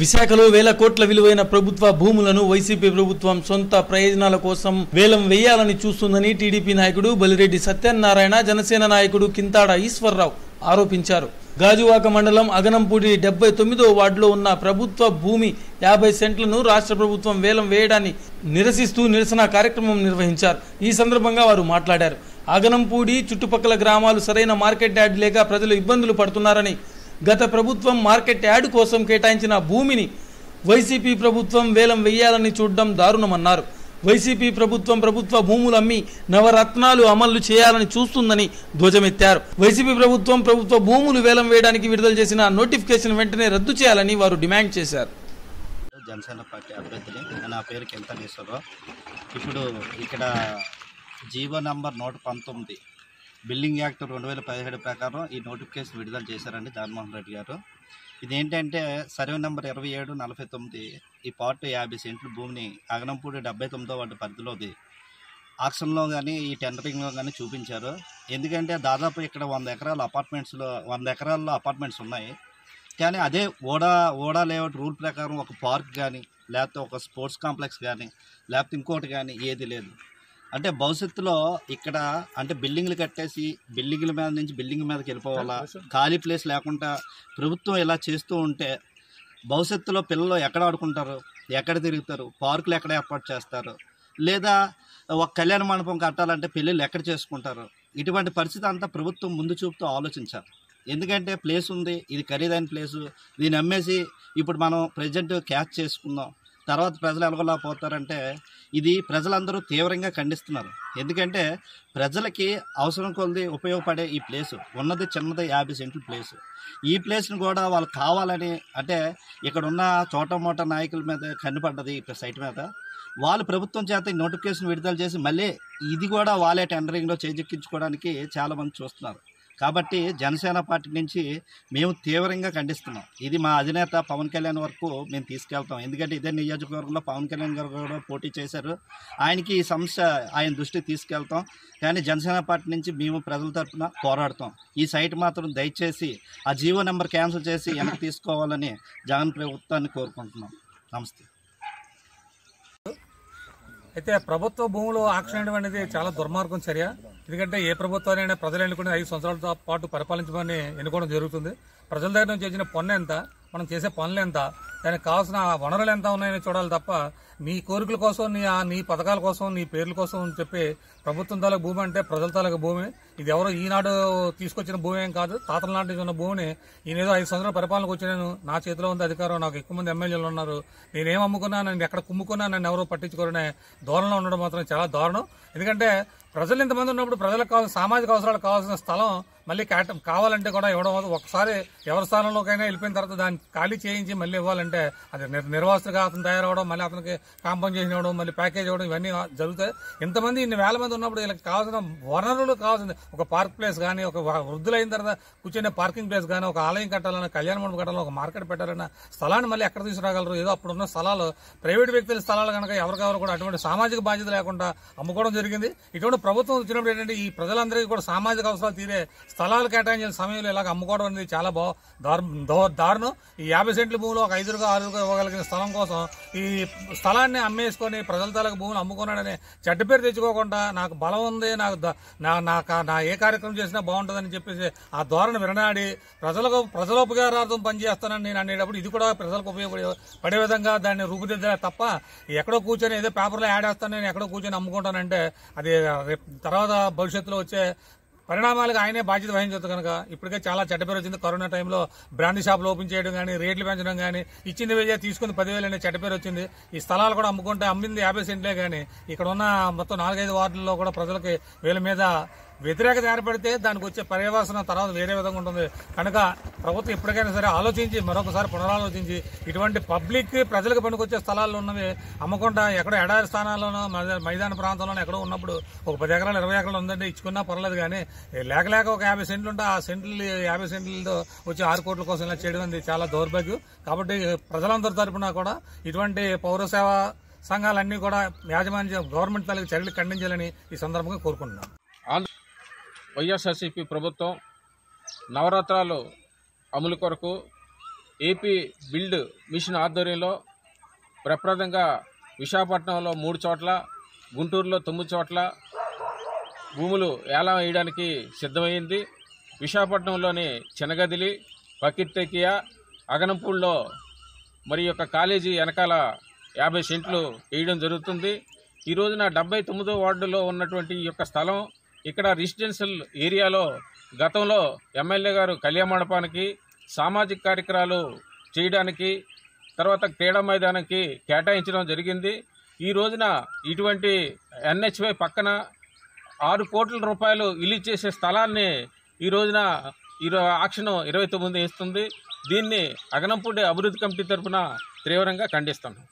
విశాఖలో వేల కోట్ల విలువైన ప్రభుత్వ భూములను వైసీపీ ప్రభుత్వం సొంత ప్రయోజనాల కోసం వేలం వేయాలని చూస్తుందని టీడీపీ నాయకుడు బలిరెడ్డి సత్యనారాయణ జనసేన నాయకుడు కింతాడ ఈశ్వర్రావు ఆరోపించారు. గాజువాక మండలం అగనంపూడి డెబ్బై తొమ్మిదో వార్డులో ఉన్న ప్రభుత్వ భూమి యాభై సెంట్లను రాష్ట్ర ప్రభుత్వం వేలం వేయడాన్ని నిరసిస్తూ నిరసన కార్యక్రమం నిర్వహించారు. ఈ సందర్భంగా వారు మాట్లాడారు. అగనంపూడి చుట్టుపక్కల గ్రామాలు సరైన మార్కెట్ యార్డ్ లేక ప్రజలు ఇబ్బందులు పడుతున్నారని గత ప్రభుత్వం మార్కెట్ యార్డ్ కోసం కేటాయించిన భూమిని వైసీపీ ప్రభుత్వం వేలం వేయాలని చూడడం దారుణమన్నారు. వైసీపీ ప్రభుత్వం ప్రభుత్వ భూములు అమ్మి నవరత్నాలు అమలు చేయాలని చూస్తుందని ధ్వజమెత్తారు. వైసీపీ ప్రభుత్వం ప్రభుత్వ భూములు వేలం వేయడానికి విడుదల చేసిన నోటిఫికేషన్ వెంటనే రద్దు చేయాలని వారు డిమాండ్ చేశారు. జనసేన పార్టీ అభ్యర్థిని నా పేరు కింతనేశ్వరరావు ఇప్పుడు ఇక్కడ జీవో నంబర్ నూట పంతొమ్మిది. బిల్డింగ్ యాక్ట్ రెండు వేల పదిహేడు ప్రకారం ఈ నోటిఫికేషన్ విడుదల చేశారండి జగన్మోహన్ రెడ్డి గారు. ఇదేంటంటే సర్వే నెంబర్ ఇరవై ఏడు నలభై తొమ్మిది ఈ పార్ట్ యాభై సెంట్లు భూమిని అగనంపూడి డెబ్బై తొమ్మిదో వాటి పరిధిలోది ఆక్షన్లో కానీ ఈ టెండరింగ్లో కానీ చూపించారు. ఎందుకంటే దాదాపు ఇక్కడ వంద ఎకరాల అపార్ట్మెంట్స్లో వంద ఎకరాల్లో అపార్ట్మెంట్స్ ఉన్నాయి. కానీ అదే ఓడా ఓడా లేఅవుట్ రూల్ ప్రకారం ఒక పార్క్ కానీ లేకపోతే ఒక స్పోర్ట్స్ కాంప్లెక్స్ కానీ లేకపోతే ఇంకోటి కానీ ఏది లేదు. అంటే భవిష్యత్తులో ఇక్కడ అంటే బిల్డింగ్లు కట్టేసి బిల్డింగ్ల మీద నుంచి బిల్డింగ్ మీదకి వెళ్ళిపోవాలా? ఖాళీ ప్లేస్. లేకుండా ప్రభుత్వం ఇలా చేస్తూ ఉంటే భవిష్యత్తులో పిల్లలు ఎక్కడ ఆడుకుంటారు? ఎక్కడ తిరుగుతారు? పార్కులు ఎక్కడ ఏర్పాటు చేస్తారు? లేదా ఒక కళ్యాణ మండపం కట్టాలంటే పెళ్ళిళ్ళు ఎక్కడ చేసుకుంటారు? ఇటువంటి పరిస్థితి అంతా ప్రభుత్వం ముందు చూపుతూ ఆలోచించాలి. ఎందుకంటే ప్లేస్ ఉంది ఇది ఖరీదైన ప్లేసు. దీన్ని అమ్మేసి ఇప్పుడు మనం ప్రజెంట్ క్యాచ్ చేసుకుందాం. తర్వాత ప్రజలు ఎలాగోలా పోతారంటే ఇది ప్రజలందరూ తీవ్రంగా ఖండిస్తున్నారు. ఎందుకంటే ప్రజలకి అవసరం కొలది ఉపయోగపడే ఈ ప్లేసు ఉన్నది చిన్నది యాభై సెంట్ల ప్లేసు. ఈ ప్లేస్ని కూడా వాళ్ళు కావాలని అంటే ఇక్కడ ఉన్న చోట మోట నాయకుల మీద కన్నుపడ్డది ఈ సైట్ మీద. వాళ్ళు ప్రభుత్వం చేత నోటిఫికేషన్ విడుదల చేసి మళ్ళీ ఇది కూడా వాళ్ళే టెండరింగ్లో చేజెక్కించుకోవడానికి చాలామంది చూస్తున్నారు. కాబట్టి జనసేన పార్టీ నుంచి మేము తీవ్రంగా ఖండిస్తున్నాం. ఇది మా అధినేత పవన్ కళ్యాణ్ వరకు మేము తీసుకెళ్తాం. ఎందుకంటే ఇదే నియోజకవర్గంలో పవన్ కళ్యాణ్ గారు కూడా పోటీ చేశారు. ఆయనకి ఈ సమస్య ఆయన దృష్టికి తీసుకెళ్తాం. కానీ జనసేన పార్టీ నుంచి మేము ప్రజల తరఫున పోరాడతాం. ఈ సైట్ మాత్రం దయచేసి ఆ జీవో నెంబర్ క్యాన్సిల్ చేసి వెనక్కి తీసుకోవాలని జగన్ ప్రభుత్వాన్ని కోరుకుంటున్నాం. నమస్తే. అయితే ప్రభుత్వ భూములు ఆక్షన్ అనేది చాలా దుర్మార్గం చర్య. ఎందుకంటే ఏ ప్రభుత్వాన్ని ప్రజలు ఎన్నుకుని ఐదు సంవత్సరాలతో పాటు పరిపాలించమని ఎన్నుకోవడం జరుగుతుంది. ప్రజల దగ్గర నుంచి చేసిన పన్ను ఎంత? మనం చేసే పనులు ఎంత? దానికి కావాల్సిన వనరులు ఎంత ఉన్నాయని చూడాలి తప్ప నీ కోరికల కోసం నీ ఆ నీ పథకాల కోసం నీ పేర్ల కోసం అని చెప్పి ప్రభుత్వం తాలూకు భూమి అంటే ప్రజల తాలూకు భూమి. ఇది ఎవరో ఈనాడు తీసుకొచ్చిన భూమి ఏం కాదు. తాతల నాటి ఉన్న భూమిని ఈయనేదో ఐదు సంవత్సరాల పరిపాలనకు వచ్చాను నా చేతిలో ఉంది అధికారం. నాకు ఎక్కువ మంది ఎమ్మెల్యేలు ఉన్నారు. నేనేం అమ్ముకున్నా నన్ను ఎక్కడ కుమ్ముకున్నా నన్ను ఎవరో పట్టించుకోరనే ధోరణిలో ఉండడం మాత్రం చాలా దారుణం. ఎందుకంటే ప్రజలు ఇంతమంది ఉన్నప్పుడు ప్రజలకు కావాల్సిన సామాజిక అవసరాలకు కావాల్సిన స్థలం మళ్ళీ కేట కావాలంటే కూడా ఇవ్వడం ఒకసారి ఎవరి స్థానంలోకైనా వెళ్ళిపోయిన తర్వాత దాన్ని ఖాళీ చేయించి మళ్ళీ ఇవ్వాలంటే అది నిర్- అతను తయారవడం మళ్ళీ అతనికి కాంపౌండ్ ఇవ్వడం మళ్ళీ ప్యాకేజ్ ఇవ్వడం ఇవన్నీ జరుగుతాయి. ఇంతమంది ఇన్ని వేల మంది ఉన్నప్పుడు వీళ్ళకి కావాల్సిన వనరులు కావాల్సింది. ఒక పార్క్ ప్లేస్ కానీ ఒక వృద్ధులైన తర్వాత కూర్చునే పార్కింగ్ ప్లేస్ కానీ ఒక ఆలయం కట్టాలన్నా కళ్యాణ మండపం కట్టాలన్నా ఒక మార్కెట్ పెట్టాలన్నా స్థలాన్ని మళ్ళీ ఎక్కడ తీసుకురాగలరు? ఏదో అప్పుడు ఉన్న స్థలాలు. ప్రైవేట్ వ్యక్తుల స్థలాలు కనుక ఎవరికెవరు కూడా అటువంటి సామాజిక బాధ్యత లేకుండా అమ్ముకోవడం జరిగింది. ఇటువంటి ప్రభుత్వం వచ్చినప్పుడు ఏంటంటే ఈ ప్రజలందరికీ కూడా సామాజిక అవసరాలు తీరే స్థలాలు కేటాయించిన సమయంలో ఇలాగ అమ్ముకోవడం అనేది చాలా బా దారు- దో- దారుణం. ఈ యాభై సెంట్ల భూమిలో ఒక ఐదుగా ఆరుగా ఇవ్వగలిగిన స్థలం కోసం ఈ స్థలాన్ని అమ్మేసుకొని ప్రజల తాలకు భూములు అమ్ముకున్నాడని చెడ్డ పేరు తెచ్చుకోకుండా నాకు బలం ఉంది నాకు నా నా నా ఏ కార్యక్రమం చేసినా బాగుంటుందని చెప్పేసి ఆ ధోరణి విననాడి ప్రజలకు ప్రజల ఉపకారార్థం పనిచేస్తానని నేను అనేటప్పుడు ఇది కూడా ప్రజలకు ఉపయోగపడే పడే విధంగా దాన్ని రూపుదిద్దాలి తప్ప ఎక్కడో కూర్చొని ఏదో పేపర్లో యాడ్ వేస్తాను నేను ఎక్కడో కూర్చొని అమ్ముకుంటానంటే అది తర్వాత భవిష్యత్తులో వచ్చే పరిణామాలకు ఆయనే బాధ్యత వహించవచ్చు కనుక ఇప్పటికే చాలా చెడ్డ పేరు వచ్చింది. కరోనా టైంలో బ్రాండ్ షాపులు ఓపెన్ చేయడం కానీ రేట్లు పెంచడం కానీ ఇచ్చింది వెయ్యి తీసుకుంది పదివేలు అనే చెడ్డ పేరు వచ్చింది. ఈ స్థలాలు కూడా అమ్ముకుంటే అమ్మింది యాభై సెంట్లే కానీ ఇక్కడ ఉన్న మొత్తం నాలుగైదు వార్డుల్లో కూడా ప్రజలకి వీళ్ళ మీద వ్యతిరేకత ఏర్పడితే దానికి వచ్చే పర్యవసనం తర్వాత వేరే విధంగా ఉంటుంది. కనుక ప్రభుత్వం ఎప్పటికైనా సరే ఆలోచించి మరొకసారి పునరాలోచించి ఇటువంటి పబ్లిక్ ప్రజలకు పనికొచ్చే స్థలాల్లో ఉన్నవి అమ్మకుండా ఎక్కడో ఎడారి స్థానాల్లోనో మైదా- మైదాన ప్రాంతంలోనో ఎక్కడో ఉన్నప్పుడు ఒక పది ఎకరాలు ఇరవై ఎకరాలు ఉందంటే ఇచ్చుకున్నా పర్లేదు కానీ లేక లేక ఒక యాభై సెంట్లు ఉంటే ఆ సెంట్లు యాభై సెంట్లతో వచ్చి ఆరు కోట్ల కోసం ఇలా చేయడం అనేది చాలా దౌర్భాగ్యం. కాబట్టి ప్రజలందరి తరఫున కూడా ఇటువంటి పౌరసేవ సంఘాలన్నీ కూడా యాజమాన్య గవర్నమెంట్ తాలూకు చర్యలు ఖండించాలని ఈ సందర్భంగా కోరుకుంటున్నాను వైఎస్ఆర్సీపీ ప్రభుత్వం నవరాత్రాలు అమలు కొరకు ఏపీ బిల్డ్ మిషన్ ఆధ్వర్యంలో ప్రప్రదంగా విశాఖపట్నంలో మూడు చోట్ల గుంటూరులో తొమ్మిది చోట్ల భూములు ఏలం వేయడానికి సిద్ధమైంది. విశాఖపట్నంలోని చెనగదిలి పకిత్తెకియా అగనంపూడిలో మరి యొక్క కాలేజీ వెనకాల యాభై సెంట్లు వేయడం జరుగుతుంది. ఈ రోజున డెబ్బై తొమ్మిదో వార్డులో ఉన్నటువంటి ఈ యొక్క స్థలం ఇక్కడ రెసిడెన్షియల్ ఏరియాలో గతంలో ఎమ్మెల్యే గారు కళ్యాణ మండపానికి సామాజిక కార్యక్రమాలు చేయడానికి తర్వాత క్రీడా మైదానానికి కేటాయించడం జరిగింది. ఈ రోజున ఇటువంటి ఎన్హెచ్వై పక్కన ఆరు కోట్ల రూపాయలు ఇల్లు చేసే స్థలాన్ని ఈ రోజున ఈ ఆక్షన్ ఇరవై తొమ్మిది ఇస్తుంది దీన్ని అగనంపూడి అభివృద్ధి కమిటీ తరఫున తీవ్రంగా ఖండిస్తున్నాం.